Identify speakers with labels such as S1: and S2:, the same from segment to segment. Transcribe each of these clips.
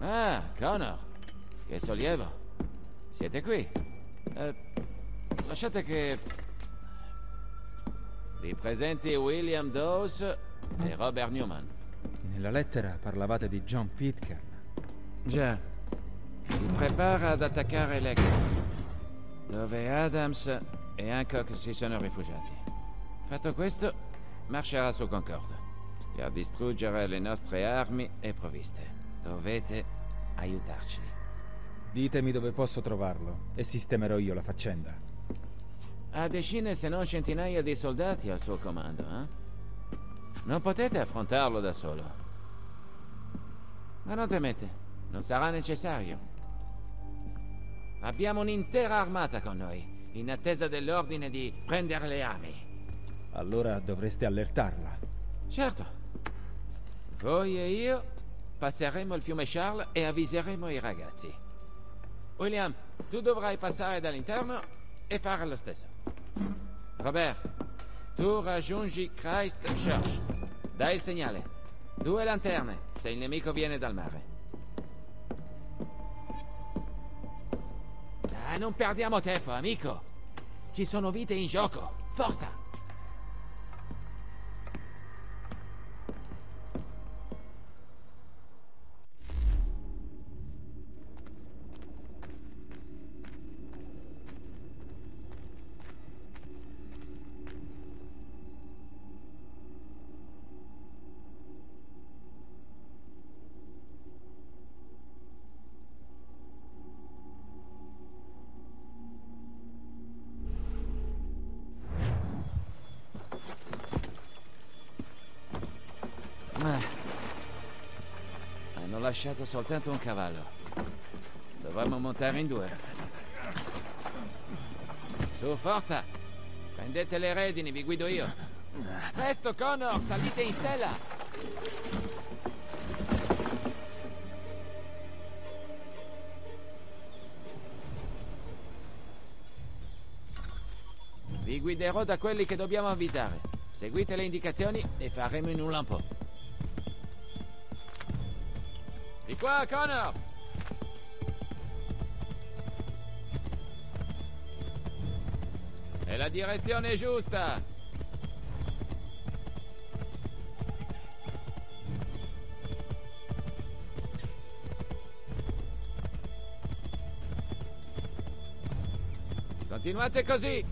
S1: Ah, Connor. Che sollievo. Siete qui. Eh, lasciate che... Vi presenti William Dawes e Robert Newman.
S2: Nella lettera parlavate di John Pitcairn.
S1: Già. Si prepara ad attaccare Lecter, dove Adams e Hancock si sono rifugiati. Fatto questo, marcerà su Concorde per distruggere le nostre armi e provviste. Dovete aiutarci.
S2: Ditemi dove posso trovarlo e sistemerò io la faccenda.
S1: Ha decine se non centinaia di soldati al suo comando, eh? Non potete affrontarlo da solo. Ma non temete, non sarà necessario. Abbiamo un'intera armata con noi, in attesa dell'ordine di prendere le armi.
S2: Allora dovreste allertarla.
S1: Certo. Voi e io passeremo il fiume Charles e avviseremo i ragazzi. William, tu dovrai passare dall'interno e fare lo stesso. Robert, tu raggiungi Christ Church. Dai il segnale. Due lanterne, se il nemico viene dal mare. Ah, non perdiamo tempo, amico. Ci sono vite in gioco. Forza! Lasciato soltanto un cavallo. Dovremmo montare in due. Su, forza! Prendete le redini, vi guido io. Presto, Connor, salite in sella! Vi guiderò da quelli che dobbiamo avvisare. Seguite le indicazioni e faremo in un lampo. Di qua, Connor! È la direzione giusta! Continuate così!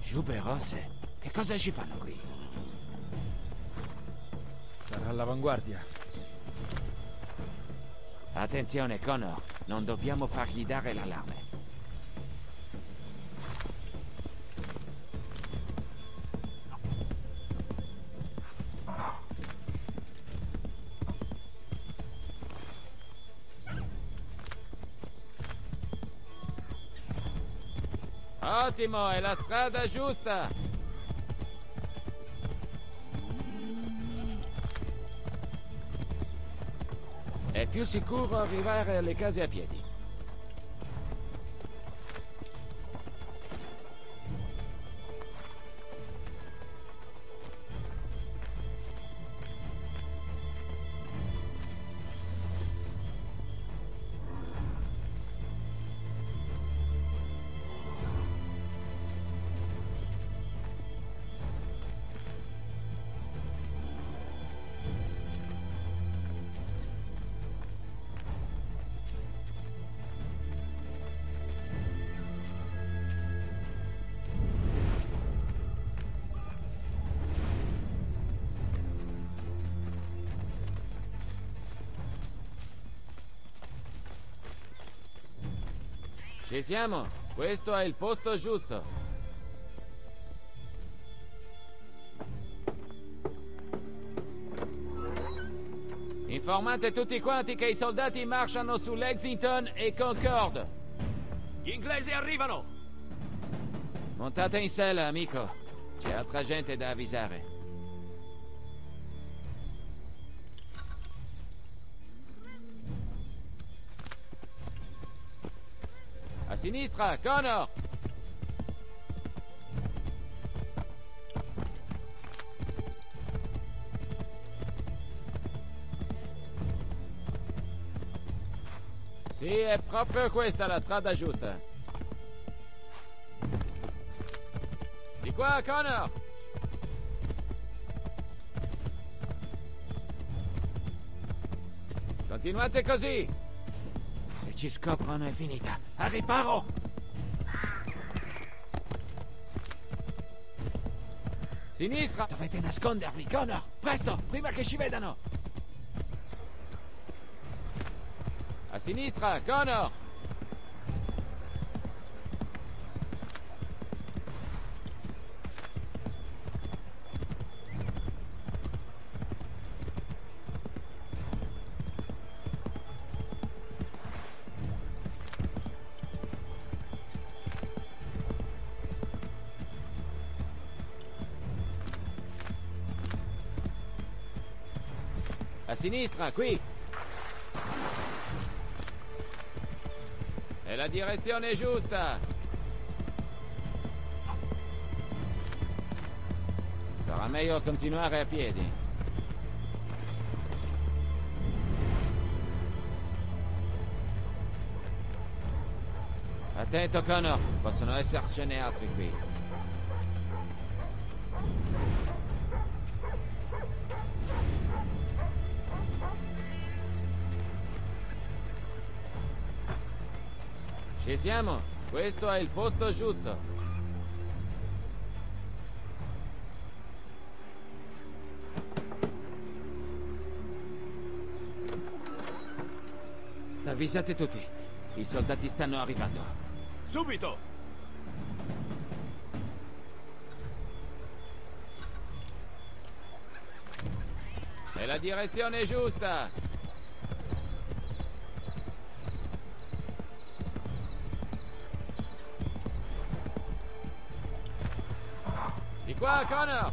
S1: Giube rosse, che cosa ci fanno qui?
S2: Sarà all'avanguardia.
S1: Attenzione, Connor, non dobbiamo fargli dare l'allarme. Ottimo, è la strada giusta! Più sicuro arrivare alle case a piedi. Ci siamo. Questo è il posto giusto. Informate tutti quanti che i soldati marciano su Lexington e Concord.
S3: Gli inglesi arrivano!
S1: Montate in sella, amico. C'è altra gente da avvisare. Sinistra, Connor! Sì, è proprio questa la strada giusta. Di qua, Connor! Continuate così! Ci scoprono è finita. Al riparo! Sinistra! Dovete nascondervi, Connor! Presto, prima che ci vedano! A sinistra, Connor! Sinistra, qui! È la direzione giusta! Sarà meglio continuare a piedi. Attento, Connor! Possono essercene altri qui. Ci siamo! Questo è il posto giusto. Avvisate tutti. I soldati stanno arrivando.
S3: Subito!
S1: È la direzione giusta! Qua, Connor!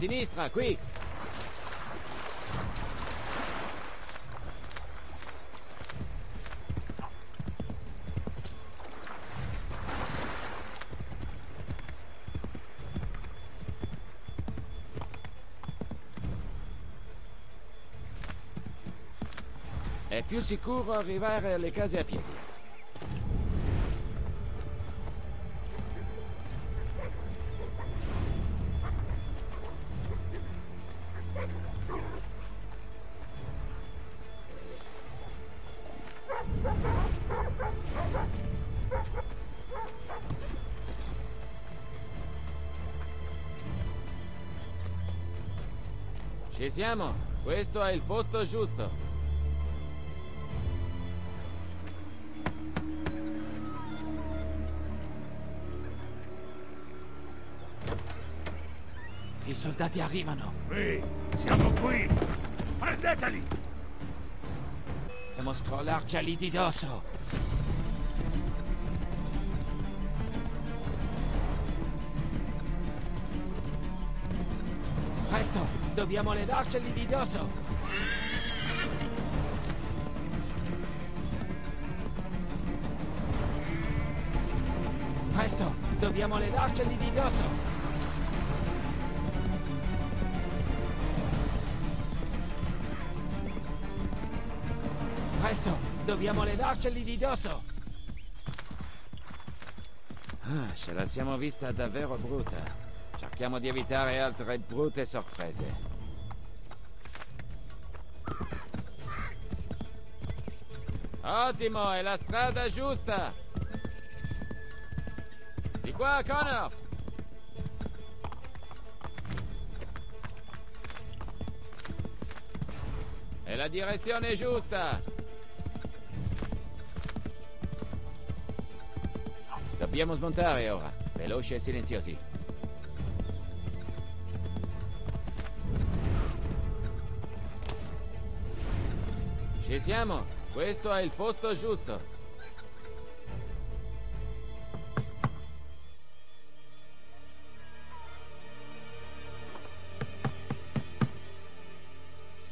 S1: Sinistra, qui! Più sicuro arrivare alle case a piedi. Ci siamo! Questo è il posto giusto. I soldati arrivano.
S4: Qui, siamo qui! Prendeteli!
S1: Dobbiamo scrollarci lì di dosso. Presto, dobbiamo levarceli di dosso. Presto, dobbiamo levarceli di dosso. Dobbiamo levarceli di dosso. Ah, ce la siamo vista davvero brutta. Cerchiamo di evitare altre brutte sorprese. Ottimo, è la strada giusta. Di qua, Connor. È la direzione giusta. Dobbiamo smontare ora, veloci e silenziosi. Ci siamo, questo è il posto giusto.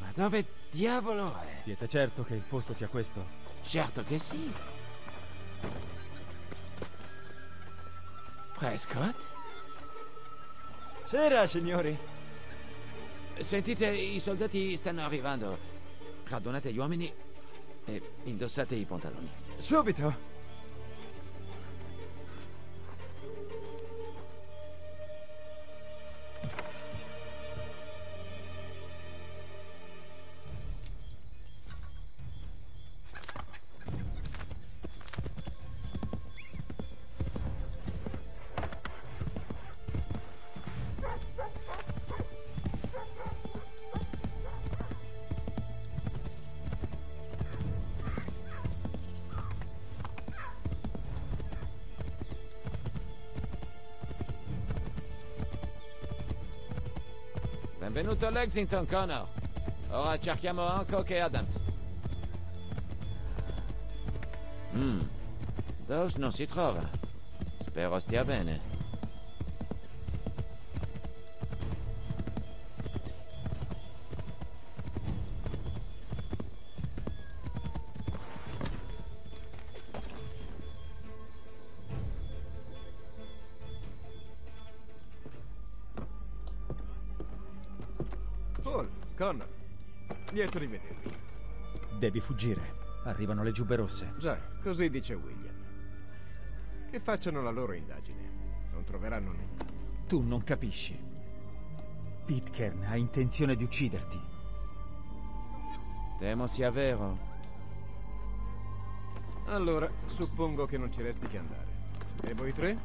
S1: Ma dove diavolo è?
S2: Siete certo che il posto sia questo?
S1: Certo che sì. Prescott?
S5: Sera, signori.
S1: Sentite, i soldati stanno arrivando. Radunate gli uomini e indossate i pantaloni.
S5: Subito.
S1: Benvenuto a Lexington, Connor. Ora cerchiamo Hancock e Adams. Hmm. Dawes non si trova. Spero stia bene.
S5: Connor. Lieto di vedervi.
S2: Devi fuggire. Arrivano le giubbe rosse.
S5: Già, così dice William. Che facciano la loro indagine. Non troveranno nulla.
S2: Tu non capisci. Pitcairn ha intenzione di ucciderti.
S1: Temo sia vero.
S5: Allora, suppongo che non ci resti che andare. E voi tre?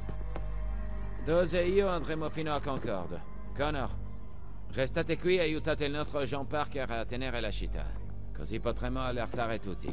S1: Dawes e io andremo fino a Concord. Connor, restate qui aiutate il nostro John Parker a tenere la città. Così potremo allertare tutti.